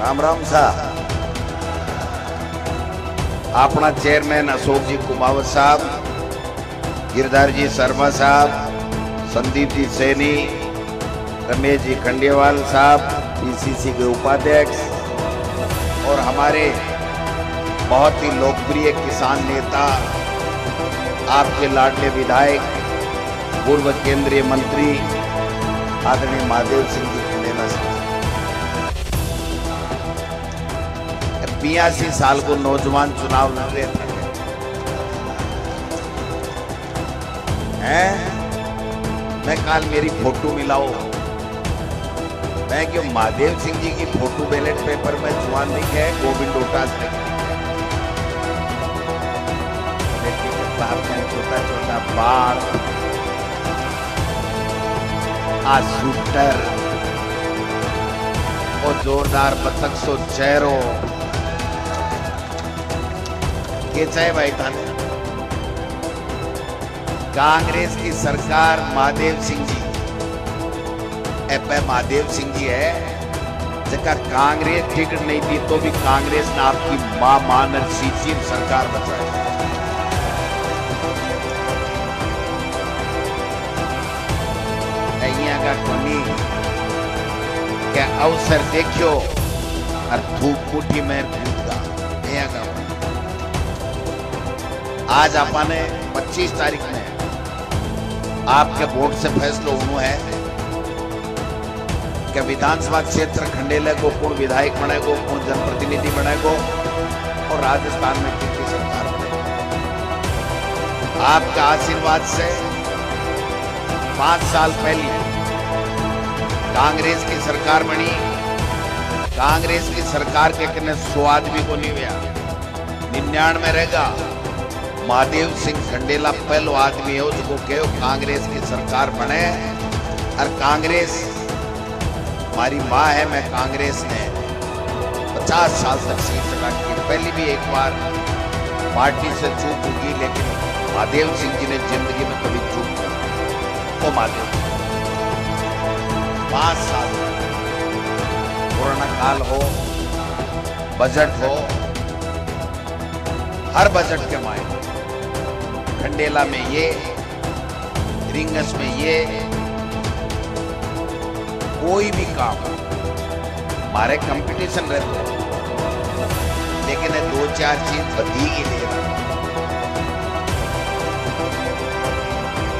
રામ રામ સાહેબ આપણા ચેરમેન અશોકજી કુમાવત સાહેબ गिरधारजी शर्मा साहब संदीप जी सैनी रमेश जी खंडेवाल साहब पीसीसी के उपाध्यक्ष और हमारे बहुत ही लोकप्रिय किसान नेता आपके लाडले विधायक पूर्व केंद्रीय मंत्री आदरणीय महादेव सिंह जी खंडेला साहब बयासी साल को नौजवान चुनाव लड़ रहे थे। हैं? मैं कल मेरी फ़ोटो मिलाओ। मैं क्यों महादेव सिंह जी की फ़ोटो बैलेट पेपर में जवान लिखे है, गोविंद बाप में छोटा छोटा बाल आ शूटर और जोरदार बतख सो चेहरो खेचा है भाई थाने कांग्रेस की सरकार महादेव सिंह जी। एप महादेव सिंह जी है। जगह कांग्रेस टिकट नहीं दी तो भी कांग्रेस ने आपकी माँ मानर सीसीएम सरकार बचाई। का कोनी तो क्या अवसर देखियो? और धूप कुटी में आज आपने 25 तारीख में आपके बोर्ड से फैसलो होनो है कि विधानसभा क्षेत्र खंडेले को कौन विधायक बनेगो पूर्ण जनप्रतिनिधि बनेगो और राजस्थान में कितनी सरकार बनेगी। आपका आशीर्वाद से पाँच साल पहले कांग्रेस की सरकार बनी। कांग्रेस की सरकार के कने सौ आदमी को नहीं हुआ? निन्यानवे रहेगा। महादेव सिंह खंडेला पहलो आदमी हो जो कहो कांग्रेस की सरकार बने। और कांग्रेस हमारी माँ है, मैं कांग्रेस ने पचास साल तक सीट रखी पहले भी एक बार पार्टी से चूक होगी, लेकिन महादेव सिंह जी ने ज़िंदगी में कभी चूक नहीं ओ महादेव। पाँच साल कोरोना काल हो, बजट हो, हर बजट के मायने। खंडेला में ये, रिंगस में ये, कोई भी काम, हमारे कंपटीशन रहते हैं। लेकिन दो चार चीज़ बधी ही ले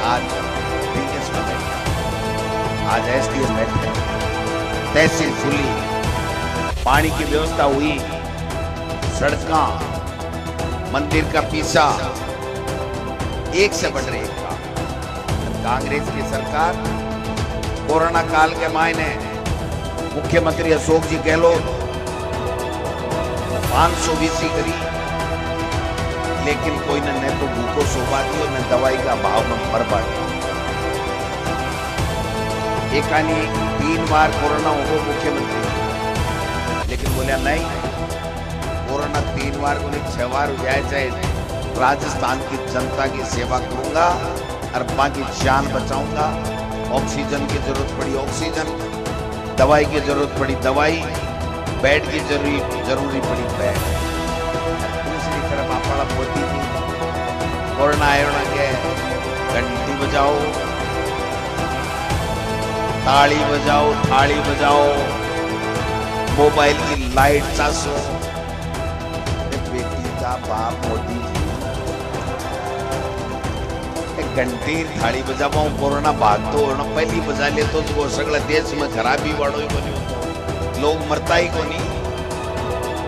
आज रिंगस में आज एस डी एम बैठे तहसील खुली। पानी की व्यवस्था हुई। सड़क, मंदिर का पीसा एक से बढ़ रही कांग्रेस की सरकार कोरोना काल के मायने मुख्यमंत्री अशोक जी गहलोत पाँच सौ बीसी करी। लेकिन कोई ने, न तो भूखो दी और न दवाई का भाव में बर्बाद एक आनी तीन बार कोरोना हो मुख्यमंत्री। लेकिन बोलिया नहीं, कोरोना तीन बार को नहीं, छह बार हो जाए, चाहे राजस्थान की जनता की सेवा करूँगा और बाकी जान बचाऊँगा। ऑक्सीजन की ज़रूरत पड़ी ऑक्सीजन, दवाई की ज़रूरत पड़ी दवाई, बेड की ज़रूरी ज़रूरी पड़ी बेड। दूसरी तरफ़ अपना मोदी जी, कोरोना आयोना के घंटी बजाओ, ताली बजाओ, थाली बजाओ, मोबाइल की लाइट चासो। बेटी का बाप मोदी घंटी थाळी बजावा कोरोना भागतो पहिली बजा ले तो वो सगळं देश में खराबी वाड़ो ही कोनी लोग मरता ही कोनी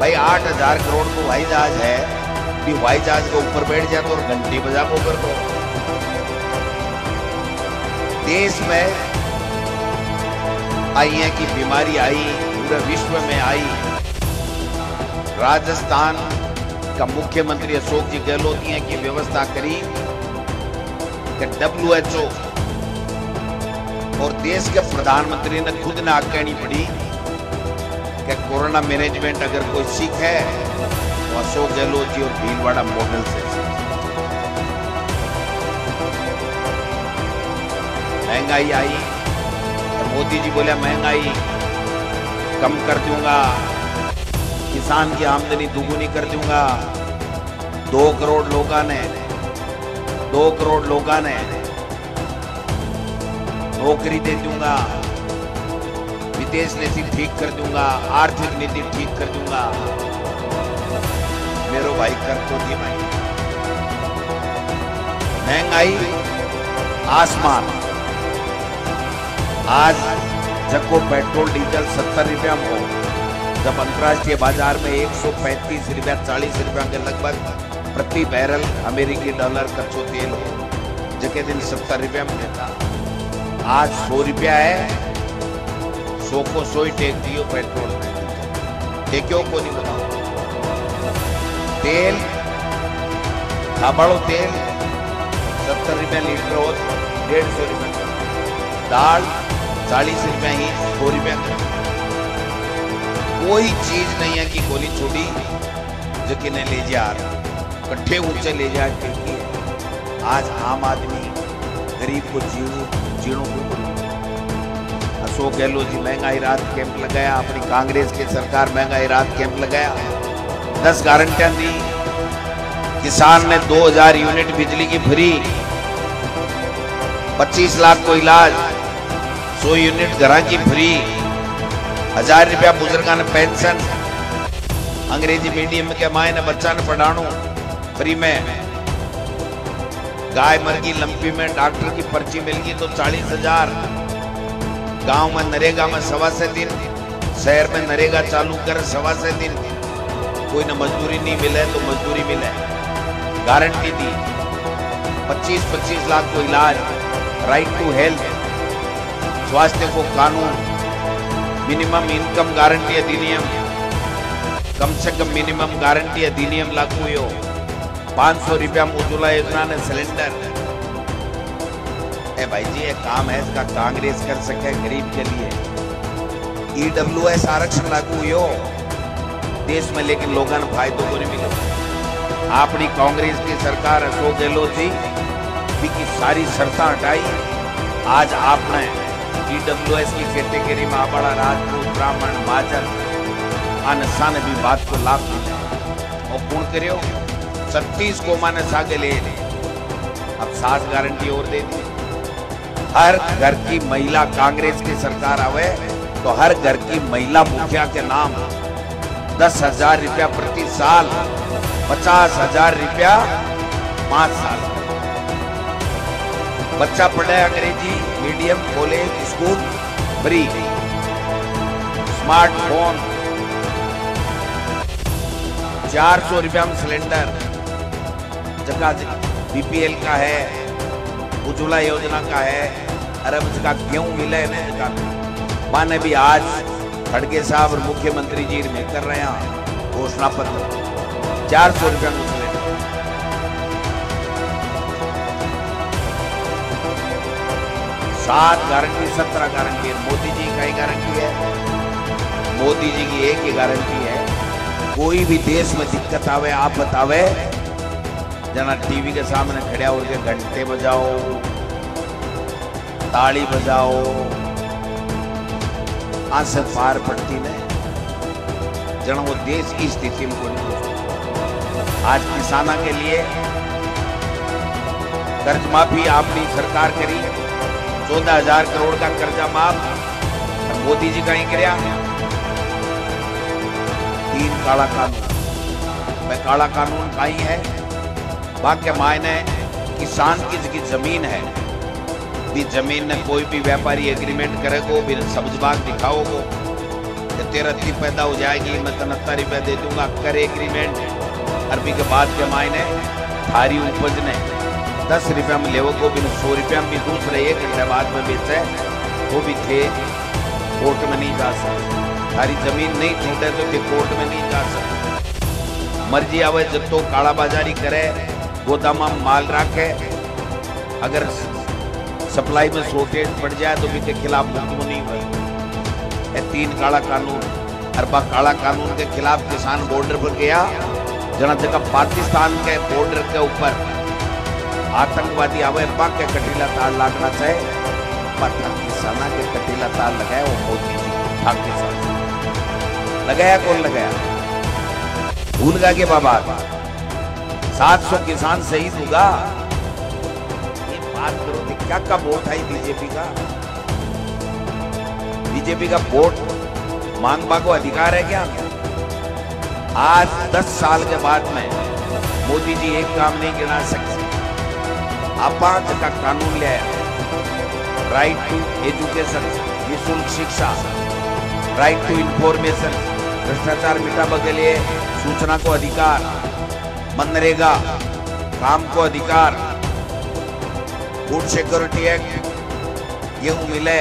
भाई आठ हज़ार करोड़ को हवाई जहाज़ है भी हवाई जहाज़ के ऊपर बैठ जाए तो और घंटी बजा को कर दो देश में आई है की बीमारी आई पूरे विश्व में आई राजस्थान का मुख्यमंत्री अशोक जी गहलोत ने की व्यवस्था करी एच ओ और देश के प्रधानमंत्री ने खुद ने कहनी पड़ी कि कोरोना मैनेजमेंट अगर कोई सीख है तो अशोक गहलोत जी और भीलवाड़ा मॉडल से महँगाई आई तो मोदी जी बोले, महँगाई कम कर दूँगा, किसान की आमदनी दुगुनी कर दूँगा। दो करोड़ लोगों ने दो करोड़ लोगों ने नौकरी दे दूँगा, विदेश नीति ठीक कर दूँगा, आर्थिक नीति ठीक कर दूँगा। मेरो भाई कर तो दी भाई महँगाई, आसमान। आज जब पेट्रोल, डीजल सत्तर रुपया में हो। जब अंतर्राष्ट्रीय बाज़ार में 135 रुपया 40 रुपया के लगभग प्रति बैरल, अमेरिकी डॉलर कच्चो तेल हो जके दिन सत्तर रुपया में देता आज सौ रुपया है, सौ को सौ ही टेक दियो, पेट्रोल में। टेक्यो को नहीं बताओ। तेल खाबड़ो तेल, सत्तर रुपया लीटर हो डेढ़ सौ रुपया। दाल, चालीस रुपया ही, सौ रुपया कोई चीज़ नहीं है कि गोली छोड़ी जो कि नहीं ले जा कट्ठे ऊँचे ले जाए क्योंकि आज आम आदमी गरीब को जीव जीणो अशोक गहलोत जी, महँगाई रात कैंप लगाया, अपनी कांग्रेस की सरकार महँगाई रात कैंप लगाया दस गारंटियाँ दी। किसान ने 2000 यूनिट बिजली की फ्री 25 लाख को इलाज 100 यूनिट घर की फ्री हज़ार रुपया बुज़ुर्ग ने पेंशन। अंग्रेज़ी मीडियम के माए ने बच्चा ने पढ़ाणु। फ्री में। गाय मर गई, लंपी में डॉक्टर की पर्ची मिल गई तो चालीस हज़ार। गाँव में नरेगा में सवा से दिन, शहर में नरेगा चालू कर सवा से दिन। कोई ना मजदूरी नहीं मिले तो मजदूरी मिले। गारंटी दी। 25-25 लाख को इलाज राइट टू हेल्थ स्वास्थ्य को कानून मिनिमम इनकम गारंटी अधिनियम। कम से कम मिनिमम गारंटी अधिनियम लागू हुई पाँच सौ रुपया उज्ज्वला योजना ने सिलेंडर। ए भाई जी ये काम है, इसका कांग्रेस कर सके गरीब के लिए। ईडब्ल्यू एस आरक्षण लागू हो देश में लेकिन लोगों ने फायदों को नहीं मिले। अपनी कांग्रेस की सरकार अशोक गहलोत जी की सारी शर्त हटाई। आज आपने ईडब्ल्यू की कैटेगरी में बड़ा राजपूत, ब्राह्मण महाजन अनसान भी बात को लाभ मिला। और पूर्ण करियो छत्तीस को माने सागे ले अब सात गारंटी और दे दी। हर घर की महिला कांग्रेस की सरकार आवे तो हर घर की महिला मुखिया के नाम दस हज़ार रुपया प्रति साल, पचास हज़ार रुपया पाँच साल। बच्चा पढ़े अंग्रेज़ी medium, college, school free smartphone. चार सौ रुपया में सिलेंडर। जगह बीपीएल का है, उज्ज्वला योजना का है, अरब का क्यों मिले का माने भी आज खड़गे साहब और मुख्यमंत्री जी में कर रहे हैं घोषणा पत्र। चार सौ रुपया सात गारंटी, सत्रह गारंटी है। मोदी जी का ही गारंटी है। मोदी जी की एक ही गारंटी है। कोई भी देश में दिक्कत आवे, आप बतावे जना टीवी के सामने खड़े होकर घंटे बजाओ, ताली बजाओ। आसे पार पड़ती ने जना वो देश की स्थिति में आज किसाना के लिए कर्ज माफ़ी आपकी सरकार करी। चौदह हज़ार करोड़ का कर्जा माफ़। मोदी जी का ही कराया तीन काला कानून। मैं काला कानून का ही है। वाक्य मायने किसान की जगह ज़मीन है। ज़मीन ने कोई भी व्यापारी एग्रीमेंट करेगो भी सब्ज बाग दिखाओगो तेरा ती पैदा हो जाएगी, मैं तनहत्तर रुपया दे दूँगा, कर एग्रीमेंट अरबी के बाद के मायने थारी उपज ने दस रुपया में लेवो को भी सौ रुपया में भी दूसरे एक घंटे बाद में बेचे, वो भी थे, कोर्ट में नहीं जा सकते। थारी ज़मीन नहीं छूटे तो थे कोर्ट में नहीं जा सकते। मर्ज़ी आवे, जब तो काला बाजारी करे गोदाम में माल रखे। अगर सप्लाई में शॉर्टेज पड़ जाए तो भी के खिलाफ मुकदमा नहीं हुई तीन काला कानून, अरबा काला कानून के खिलाफ किसान बॉर्डर पर गया। जना जगह पाकिस्तान के बॉर्डर के ऊपर आतंकवादी आवे पाक के कटीला तार लागना चाहे। पर किसाना के कटीला तार लगाया वो मोदी जी पाकिस्तान लगाया कौन लगाया? भूल गया के बाबा? सात सौ किसान शहीद होगा। ये बात करो कि क्या का वोट है बीजेपी का? बीजेपी का वोट मांगवा को अधिकार है क्या? आज दस साल के बाद में मोदी जी एक काम नहीं गिना सकते। अपांच का कानून ले राइट टू एजुकेशन निःशुल्क शिक्षा राइट टू इंफॉर्मेशन भ्रष्टाचार मिटाने के लिए सूचना को अधिकार। मनरेगा काम को अधिकार। फ़ूड सिक्योरिटी एक्ट गेहूँ मिले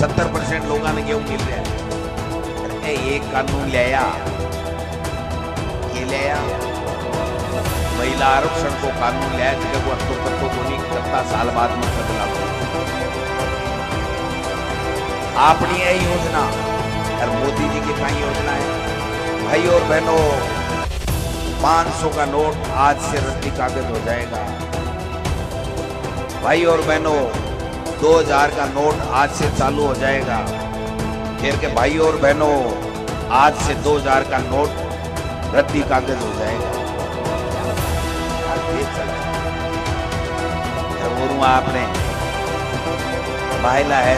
सत्तर परसेंट लोगों ने गेहूँ मिल रहा है। एक कानून लिया लिया महिला आरक्षण को कानून लिया जिसे वो पत्तो को नहीं करता, साल बाद में बदला अपनी है योजना, और मोदी जी की कई योजना है? भाई और बहनों 500 का नोट आज से रद्दी कागज़ हो जाएगा। भाई और बहनों 2000 का नोट आज से चालू हो जाएगा। फिर के भाई और बहनों, आज से 2000 का नोट रद्दी कागज़ हो जाएगा। आपने? महिला है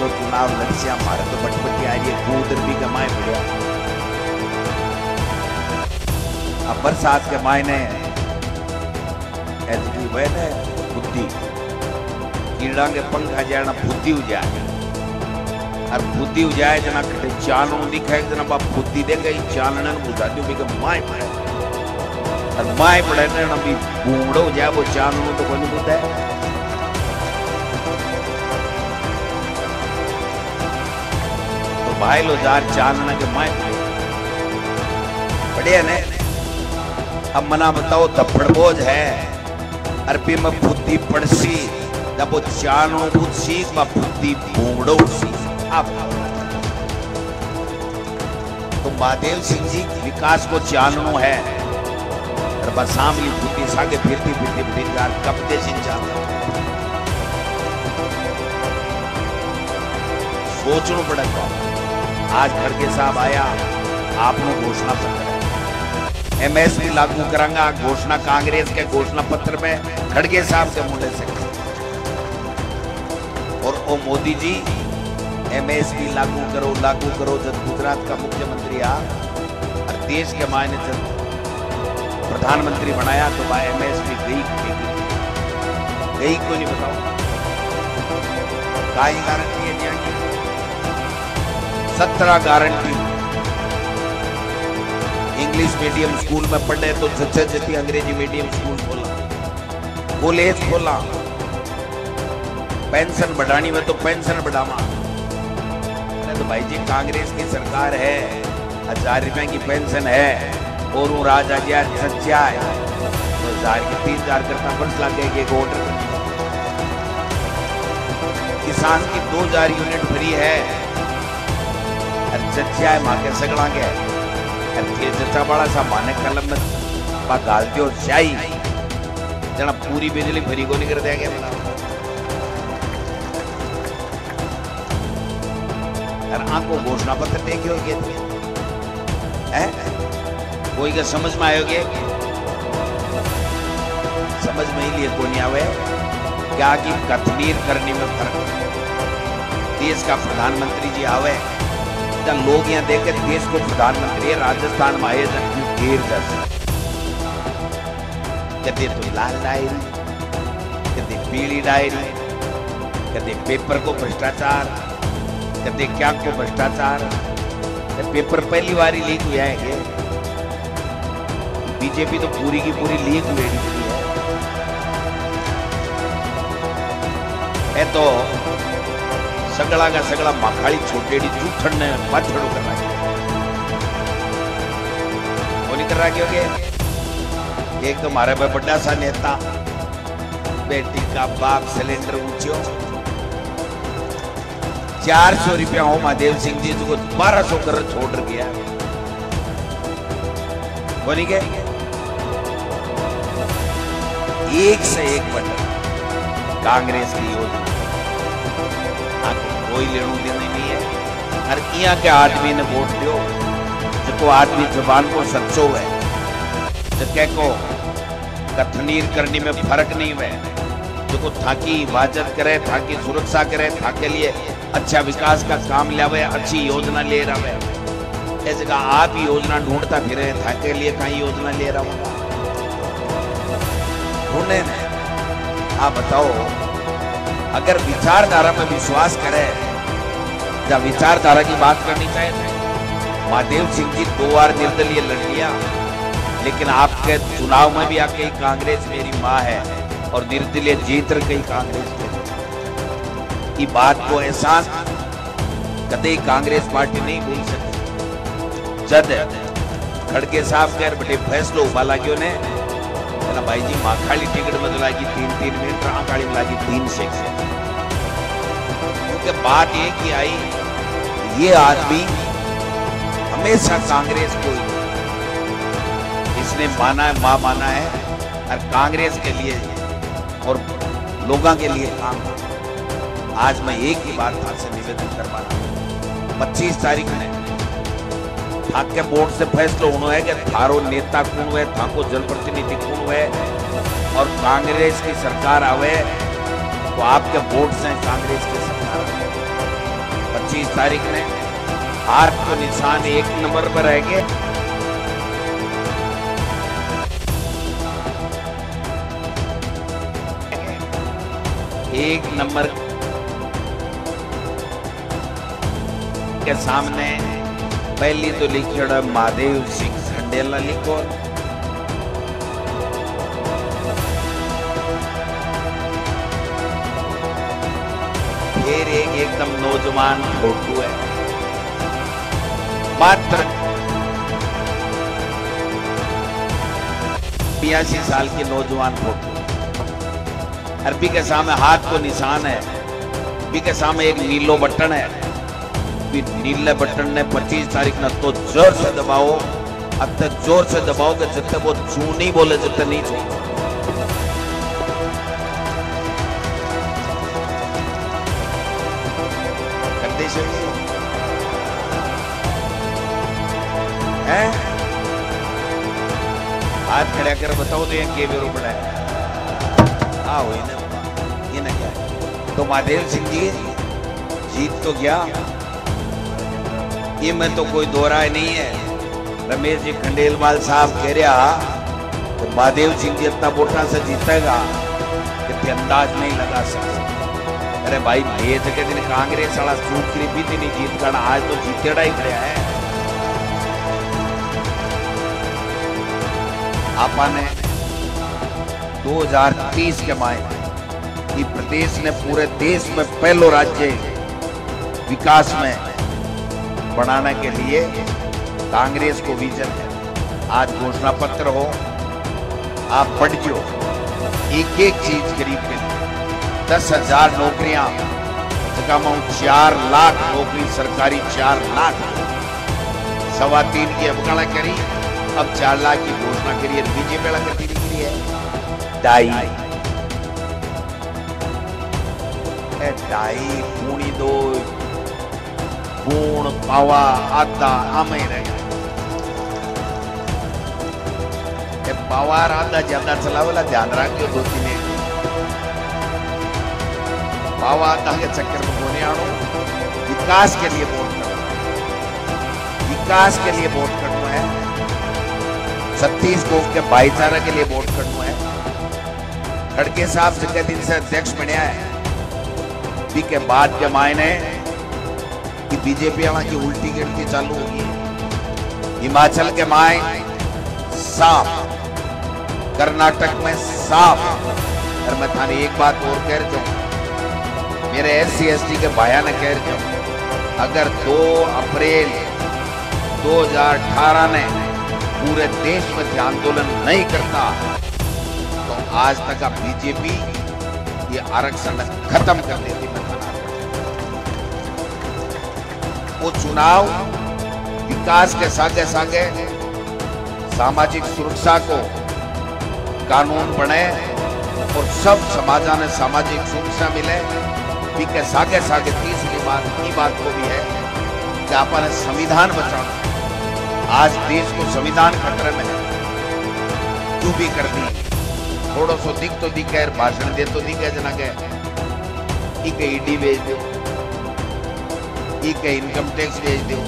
तो चुनाव लक्ष्य हमारे तो बटपटी आ रही है भी कमाए बढ़िया अब बरसात के मायने वह है, बुद्धि। कीड़ा के पंखा जाए ना बुद्धि हो जाए और बुद्धि हो जाए जना कटे चालन दिखाए, जना बा बुद्धि दे गई चालन बुझा दो भी माय पड़े। और माय पड़े ने ना भी हो जाए वो चालन तो कोई बुद्धा। है तो भाई लो जार चालन के माय पड़े। बढ़िया ने? अब मना बताओ थप्पड़ बोझ है। अरबी में बुद्धि पड़सी जब वो चानो बुद्ध सीख बुद्धि बूढ़ो सीख अब तो महादेव सिंह जी, विकास को चालनो है। बसामली बुद्धि सागे फिरती फिरती फिरती कब दे सिंह चाहता सोचना पड़ेगा आज खड़गे साहब आया, आपने घोषणा पत्र। एमएसपी लागू करांगा, घोषणा कांग्रेस के घोषणा पत्र में खड़गे साहब के मुंडे से। और ओ मोदी जी एमएसपी लागू करो लागू करो, जब गुजरात का मुख्यमंत्री आ और देश के मायने जब प्रधानमंत्री बनाया तो भाई एमएसपी गई गई क्यों नहीं बताओ? का गारंटी है सत्रह गारंटी इंग्लिश मीडियम स्कूल में पढ़े तो जच्चे जती अंग्रेज़ी मीडियम स्कूल खोला। कॉलेज खोला। पेंशन बढ़ानी में तो पेंशन बढ़ावा। तो भाई जी, कांग्रेस की सरकार है। हज़ार रुपए की पेंशन है। और वो राजा जी सच्चा है। तो हज़ार की तीन हज़ार करता वर्ष लग गया एक ऑर्डर किसान की दो हज़ार यूनिट फ्री है। सच्चा है, माँ के सगड़ा के। सा माने कलम में गाल दियो देंगे घोषणा पत्र देखे है कोई का समझ में आयोगे समझ में ही लिए को नहीं आवे। क्या कि कथनीर करने में फ़र्क? देश का प्रधानमंत्री जी आवे। जब लोग यहाँ देखे देश को प्रधानमंत्री राजस्थान में आए ढेर दस। कदे तो लाल डायरी, कदे पीली डायरी, कदे पेपर को भ्रष्टाचार, कदे क्या को भ्रष्टाचार पेपर पहली बार लीक हुआ है बीजेपी तो पूरी की पूरी लीक हुई है। तो सगड़ा का सगड़ा मखाड़ी छोटेड़ी जूठन ने मच्छड़ो कर रहा है वो नहीं कर रहा क्योंकि एक तो हमारे पे बड़ा सा नेता, बेटी का बाप सिलेंडर ऊंचो। चार सौ रुपया हो महादेव सिंह जी को बारह सौ कर छोड़ गया। बोली के एक से एक बटन। कांग्रेस की योजना। कोई लेना देना हर यहाँ के आदमी ने वोट दो जो आदमी जबान को सच्चो है जके को कथनीर करने में फ़र्क नहीं हुए जो थाकी हिफाजत करे, थाकी सुरक्षा करे, थाके लिए अच्छा विकास का काम लिया अच्छी योजना ले रहा। है ऐसे का आप ही योजना ढूंढता फिरे, थाके लिए कहीं योजना ले रहा होगा ढूंढे आप बताओ, अगर विचारधारा में विश्वास करे जब विचारधारा की बात करनी चाहिए महादेव सिंह जी दो बार निर्दलीय लड़ लिया, लेकिन आपके चुनाव में भी आके कांग्रेस मेरी माँ है और निर्दलीय जीत गई कांग्रेस की बात को एहसास कदे कांग्रेस पार्टी नहीं भूल सकती। जद खड़के साहब कह बड़े फैसलो वाला क्यों ने भाई जी माखाली टिकट बदलागी तीन तीन मिनट आखाड़ी मिलागी तीन सेक्शन। क्योंकि बात ये की आई, ये आदमी हमेशा कांग्रेस को इसने माना है, माँ माना है और कांग्रेस के लिए और लोगों के लिए काम आज मैं एक ही बात आपसे निवेदन कर पा रहा पच्चीस तारीख में आपके बोर्ड से फैसला होना है कि थारो नेता कौन हुए थाको जनप्रतिनिधि कौन हुए और कांग्रेस की सरकार आवे तो आपके बोर्ड से कांग्रेस की सरकार पच्चीस तारीख में हार तो निशान एक नंबर पर रहेंगे एक नंबर के सामने पहली तो लिखियोड़ महादेव सिंह खंडेला लिखो। एकदम नौजवान फ़ोटो है। मात्र बयासी साल की नौजवान फ़ोटो अरबी के सामने हाथ को निशान है बी के सामने एक नीलो बटन है। नीले बटन ने 25 तारीख ना तो ज़ोर से दबाओ, अब तक ज़ोर से दबाओगे जब तक वो चू नहीं बोले, जब तक नहीं छू करते हैं हाथ खड़ा कर बताओ तो ये के बेरो बड़ा है। आओ, इन्हें ना क्या तो महादेव सिंह जी, जीत तो गया। ये में तो कोई दोहराए नहीं है। रमेश जी खंडेलवाल साहब कह रहा तो महादेव सिंह जी इतना वोटा से जीतेगा? कि अंदाज नहीं लगा सकते। अरे भाई ये के दिन कांग्रेस वाला सूट करी भी नहीं, जीत कर आज तो जीतेड़ा ही गया है। आपा ने 2030 के माए कि प्रदेश ने पूरे देश में पहलो राज्य विकास में बनाने के लिए कांग्रेस को विजन है। आज घोषणा पत्र हो, आप पढ़ जो एक एक चीज़ करीब के लिए। दस हज़ार नौकरियाँ जगह चार लाख नौकरी सरकारी चार लाख। सवा तीन की अवगणना करी अब चार लाख की घोषणा करी बीजेपी करती निकली है। ढाई ढाई पूरी दो गुण पावा आदा आमे रहे पावर आदा ज़्यादा चलावेला ध्यान रखियो दो तीन। आदा के चक्कर में बोने आनो विकास के लिए वोट करो। विकास के लिए वोट करना है। गोप के भाईचारा के लिए वोट करना है। खड़के साहब जगह दिन से अध्यक्ष बनया है बी के बाद के मायने कि बीजेपी वाला की उल्टी गिनती चालू होगी हिमाचल के माए साफ़, कर्नाटक में साफ़। और मैं थाने एक बात और कह रहा हूँ मेरे एस सी के भाया ने कह रहा हूँ अगर 2 अप्रैल 2018 ने पूरे देश में आंदोलन नहीं करता तो आज तक अब बीजेपी ये आरक्षण खत्म कर देती मैं वो चुनाव विकास के सागे सागे सामाजिक सुरक्षा को कानून बने और सब समाजा ने सामाजिक सुरक्षा मिले के सागे सागे तीसरी बात, की बात को भी है कि आपने संविधान बचाना आज देश को संविधान खतरे में है। तू भी कर दी। थोड़ो सो दिख तो दिख है भाषण दे तो दिख है जना के ई के ईडी भेज दो। ई के इनकम टैक्स भेज दो।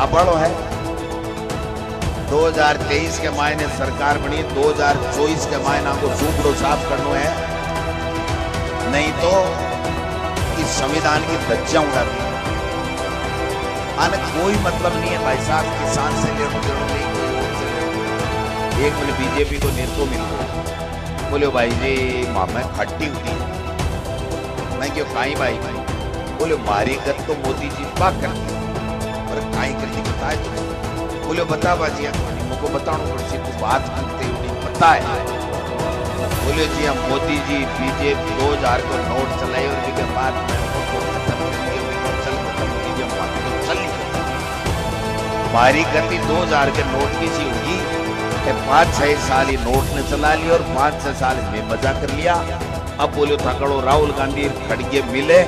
आप बड़ो है। 2023 के मायने सरकार बनी 2024 के मायने को झूपड़ो साफ़ करना है। नहीं तो इस संविधान की धज्जियाँ उड़ा दी आने कोई मतलब नहीं है भाई साहब, किसान से लेनो एक मैंने बीजेपी को नेतो मिल गया। बोले भाई जी मामा खट्टी होती है मैं क्यों काई भाई? भाई बोले मारी गत तो मोदी जी पाक करती पर काई करती बताए तुम्हें बोले बता बाजी मुझको बताना पड़सी तू बात करते हो पता है बोले जी, हम मोदी जी, बीजेपी दो हज़ार को नोट चलाए और जी के बाद बाकी तो गति दो हज़ार के नोट की सी होगी पाँच छह साल ही नोट ने चला लिया और पाँच छह साल में मज़ा कर लिया। अब बोलो, थकड़ो, राहुल गांधी खड़गे मिले,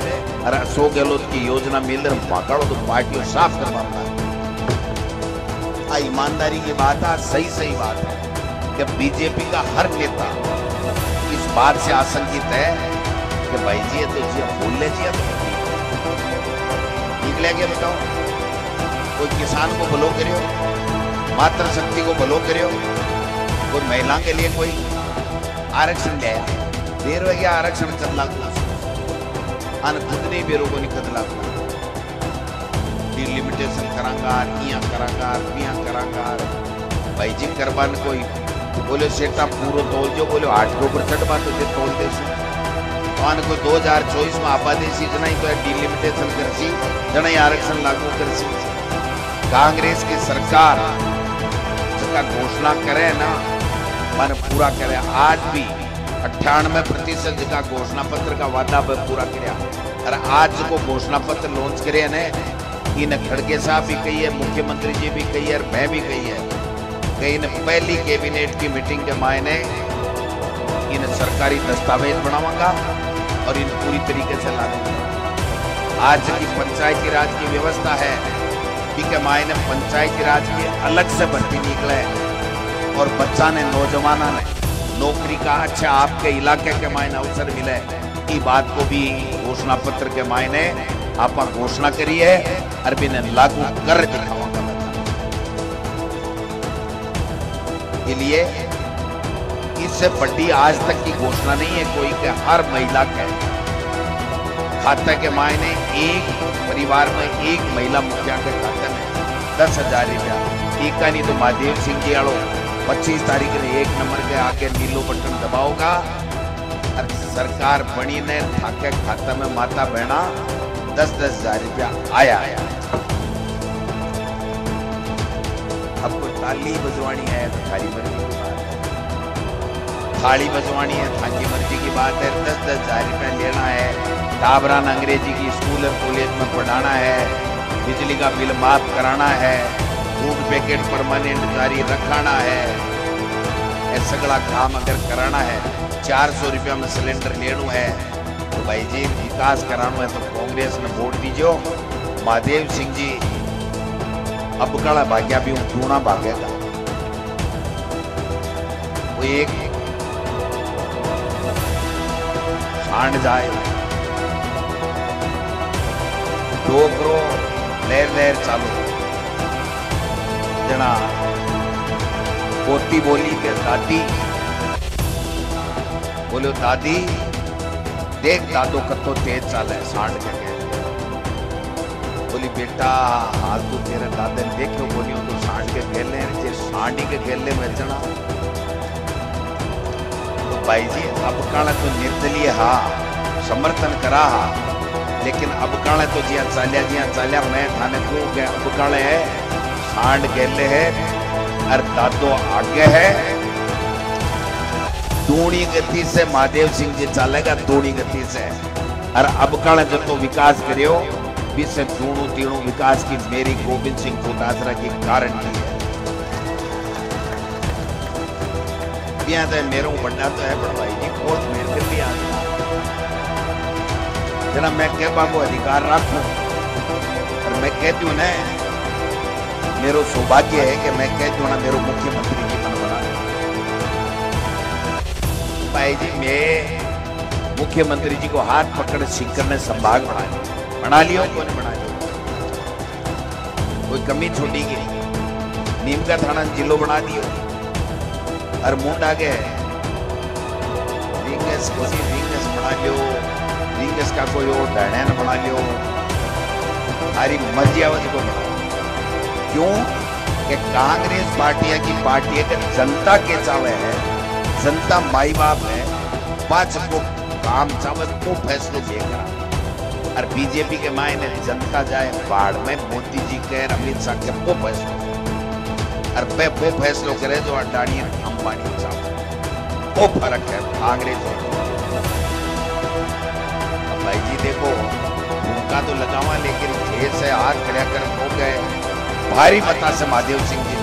और अशोक गहलोत की योजना मिल रही पकड़ो तो पार्टी साफ़ करवाना ईमानदारी की बात है सही सही बात है कि बीजेपी का हर नेता बात से आशंकित है कि भाई जी तो जी बोल ले जी तो निकले क्या बताओ कोई किसान को भलो करियो मातृ शक्ति को भलो करियो, कोई महिला के लिए कोई आरक्षण ले देर हो गया, आरक्षण चल लागू खुद नहीं बेरो को निकल लागू डिलिमिटेशन करांगा इया करांगा पिया करांगा। भाई जी करबान कोई। बोले सेटा पूरो तोल जो, बोले ऊपर चढ़वा तो जे तोल दे आन को 2024 में आबादी सी, जना ही तो डिलिमिटेशन कर सी, जना ही आरक्षण लागू कर सी। कांग्रेस की सरकार जिसका घोषणा करे ना मन पूरा करे। आज भी अट्ठानवे प्रतिशत जिसका घोषणा पत्र का वादा पूरा कराया और आज को घोषणा पत्र लॉन्च करे ने इन खड़गे साहब भी कही है, मुख्यमंत्री जी भी कही है, और मैं भी कही है कि इन पहली कैबिनेट की मीटिंग के मायने इन सरकारी दस्तावेज़ बनाऊँगा और इन पूरी तरीके से ला दूँगा आज की पंचायती राज की व्यवस्था है के मायने पंचायती राज की अलग से भर्ती निकले और बच्चा ने नौजवाना ने नौकरी का अच्छा आपके इलाके के मायने अवसर मिले। की बात को भी घोषणा पत्र के मायने आप घोषणा करिए, अरबी ने लागू कर दिखाऊँगा लिए इससे बड़ी आज तक की घोषणा नहीं है, कोई के हर महिला के। खाते के मायने एक परिवार में एक महिला मुखिया के खाते में दस हज़ार रुपया। एक का नहीं तो महादेव सिंह जी आड़ो पच्चीस तारीख ने एक नंबर के आके नीलो बटन दबाओगा। और सरकार बनी ने, थाके खाते में माता बहना दस दस हज़ार रुपया आया आया। ताली बजवानी है तो थाली मर्ज़ी की बात है। थाली बजवानी है, थाली मर्ज़ी की बात है दस दस हज़ार रुपया लेना है। टाबरान अंग्रेज़ी की स्कूल और कॉलेज में पढ़ाना है। बिजली का बिल माफ़ कराना है। फ़ूड पैकेट परमानेंट जारी रखाना है। सगड़ा काम अगर कराना है, चार सौ रुपया में सिलेंडर लेना है तो भाई जी विकास कराना है तो कांग्रेस ने वोट दीजिए महादेव सिंह जी अब कड़ा भाग्या भी ढूंढा भागेगा वो एक छांड जाए। डोकरो लहर लहर चालू। जना, पोती बोली के दादी। बोलो, दादी, देख दादो कतो तेज चाल है, सांड के बोली, बेटा हाल तू तेरे दादे ने देखो बोलियो तो सांड के खेलने, जे सांडी के खेलने में चना तो भाई जी अब काला तो निर्दलीय हा, समर्थन करा हा, लेकिन अब काले तो जिया चालिया जिया चालिया मैं थाने को गया। अब काले है सांड खेले है, और दादो आगे है। दूणी गति से महादेव सिंह जी चलेगा दूणी गति से। और अब कण जो तो विकास करियो विश्व दूणु तीणु विकास की मेरी गोविंद सिंह चौटासरा की की है। यहाँ तो तो है भाई जी कोर्ट मेरे कर भी बाबू अधिकार रखू। और मैं कहती हूँ ना, मेरो सौभाग्य है कि मैं कहती दूँ ना, मेरो मुख्यमंत्री जी मन बना भाई जी, मैं मुख्यमंत्री जी को हाथ पकड़ सीकर ने संभाग बना लिया बना लियो। कौन बना लियो कोई कमी छोटी की नीम का थाना जिलो बना दियो। और मुंड आगे रिंगस किसी रिंगस बना लियो। रिंगस का कोई और डैन बना लियो। हमारी मर्ज़ी आवाज़ को बना। क्यों? कि कांग्रेस पार्टियाँ की पार्टी अगर जनता के चावे है, जनता माई बाप है पाँच को काम चावे को फैसले लेकर और बीजेपी के मायने जनता जाए, बाढ़ में मोदी जी के अमित शाह के वो फैसलो। और पे वो फैसलो करे जो अडानी अंबानी चाहे वो फ़र्क है कांग्रेस और भाई जी देखो उनका तो लगावा, लेकिन खेत से हाथ खड़ा कर हो गए। भारी मता से महादेव सिंह जी